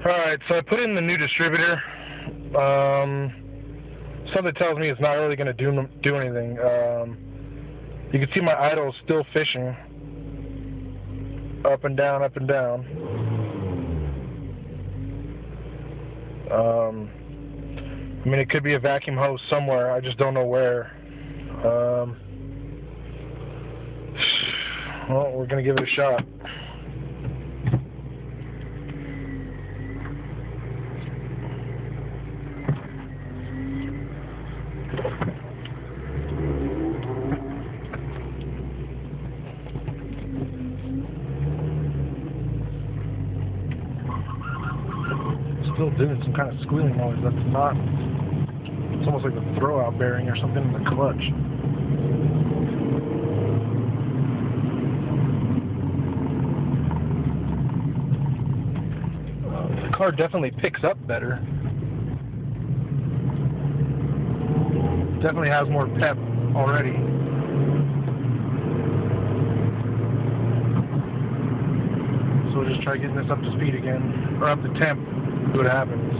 Alright, so I put in the new distributor. Um, something tells me it's not really going to do do anything. Um, you can see my idle is still fishing. Up and down, up and down. Um, I mean, it could be a vacuum hose somewhere. I just don't know where. Um, well, we're going to give it a shot. Still doing some kind of squealing noise. That's not. It's almost like the throwout bearing or something in the clutch. the car definitely picks up better. Definitely has more pep already. So we'll just try getting this up to speed again, or up to temp see what happens.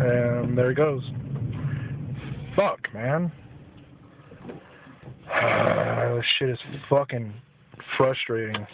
And there he goes. Fuck, man. this shit is fucking frustrating.